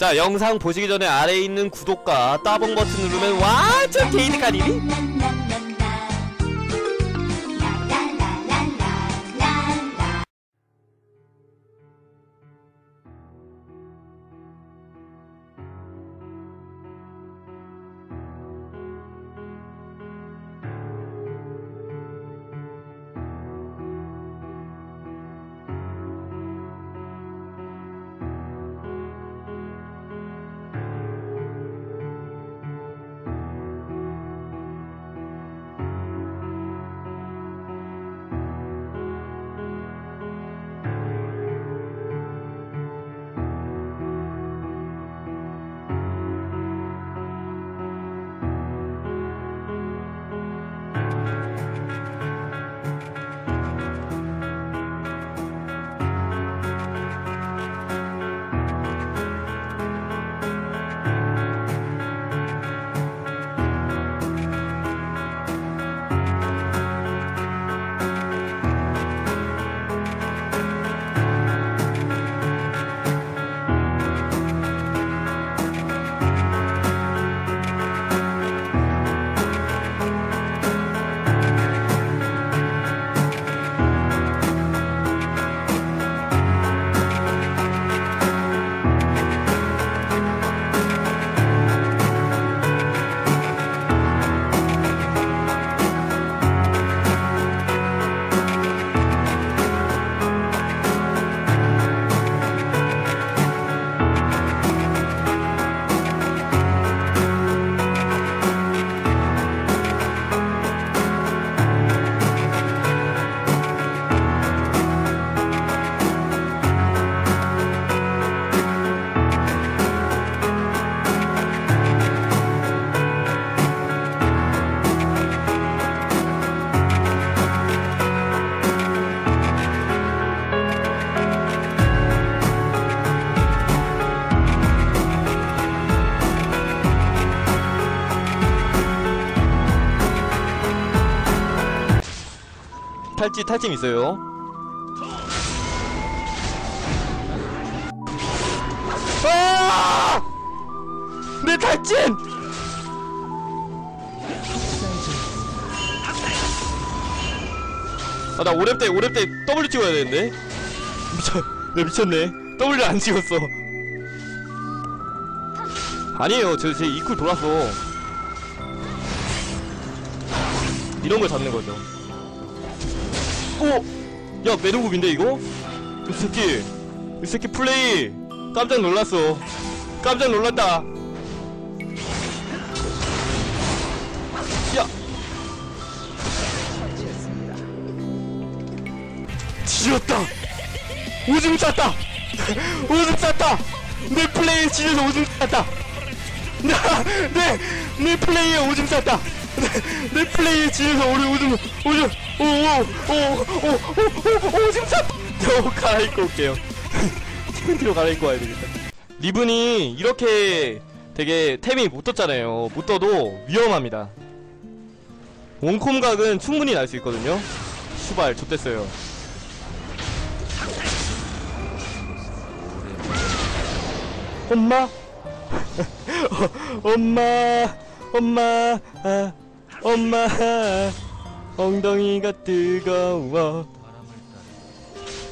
자 영상 보시기 전에 아래에 있는 구독과 따봉 버튼 누르면 완전 개이득 아니니? 탈지 탈짐 있어요. 아! 내 탈진! 아, 나 5렙 때, 5렙 때 W 찍어야 되는데? 미쳐, 내 미쳤네. W를 안 찍었어. 아니에요. 저, 제 이쿨 돌았어. 이런 걸 잡는 거죠. 오! 야, 매듭굽인데, 이거? 이 새끼. 이 새끼 플레이. 깜짝 놀랐어. 깜짝 놀랐다. 야! 지렸다! 오줌 쌌다! 오줌 쌌다! 내 플레이에 지려서 오줌 쌌다! 나, 내, 내 플레이에 오줌 쌌다! 지려서 우리 오줌, 오줌, 오, 오, 오, 오, 오, 오, 오줌 쌌다! 저 갈아입고 올게요. 티팬티로 갈아입고 와야 되겠다. 리븐이 이렇게 되게 템이 못 떴잖아요. 못 떠도 위험합니다. 원콤각은 충분히 날 수 있거든요. 슈발, 좆됐어요. 엄마? 엄마, 엄마, 아, 엄마, 엉덩이가 뜨거워.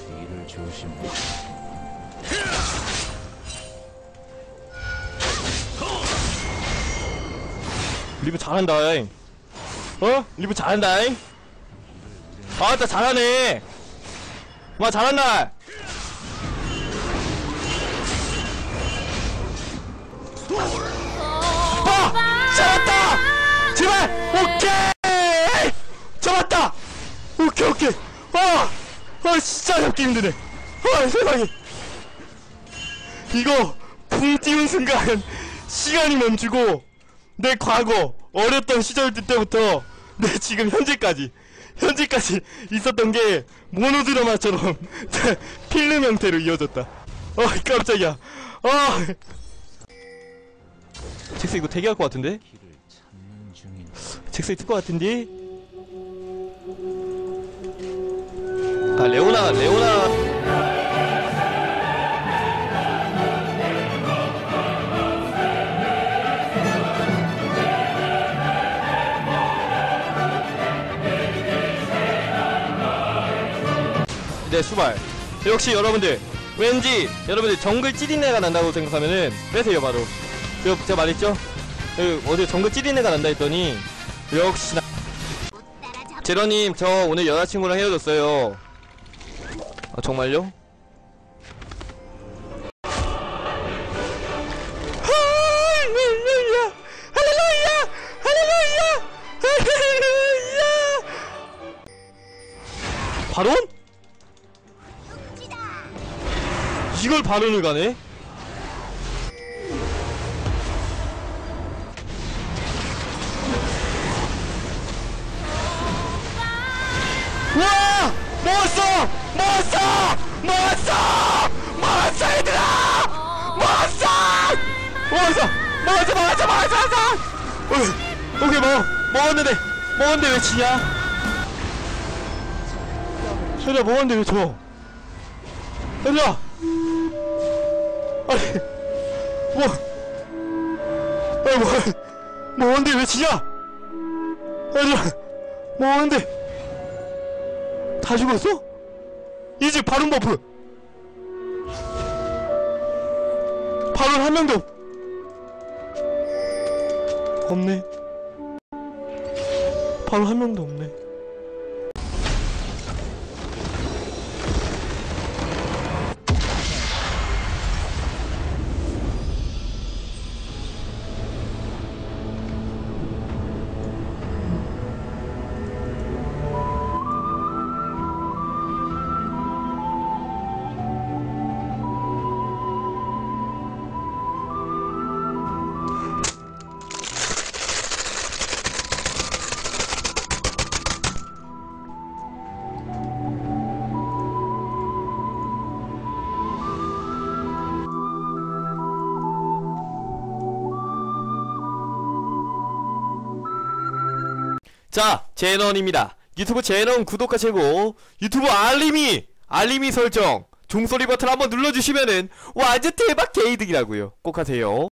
이를 조심. 리브 잘한다잉. 어? 리브 잘한다잉. 아, 나 잘하네. 와, 잘한다. 아! 잡았다! 제발! 오케이! 잡았다! 오케이, 오케이. 아! 아, 진짜 잡기 힘드네. 아, 세상에. 이거, 붕 띄운 순간, 시간이 멈추고, 내 과거 어렸던 시절 때부터 내 지금 현재까지 현재까지 있었던 게 모노드라마처럼 필름 형태로 이어졌다. 어 깜짝이야. 아 잭스 이거 대기할 것 같은데? 즉석이 뜰것 같은데? 아 레오나 레오나. 네 수발. 역시 여러분들 왠지 여러분들 정글 찌린내가 난다고 생각하면은 빼세요 바로. 제가, 제가 말했죠? 그, 어제 정글 찌린내가 난다 했더니 역시 나 제러님 저 오늘 여자친구랑 헤어졌어요 아 정말요? 할렐루야 바론? 이걸 바론을 가네? 먹었어 먹었어! 어, 오케이 먹어 먹었는데 먹었는데 왜 지냐? 얘들아 먹었는데 왜 져? 얘들아! 아니 뭐 아니 뭐 먹었는데 왜 지냐? 얘들아 먹었는데 다 죽었어? 이제 Baron buff 바론 한 명도 없- 없네. 바론 한 명도 없네 자, 제넌입니다. 유튜브 제넌 구독과 최고, 유튜브 알림이, 알림이 설정, 종소리 버튼 한번 눌러주시면은 완전 대박 개이득이라고요. 꼭 하세요.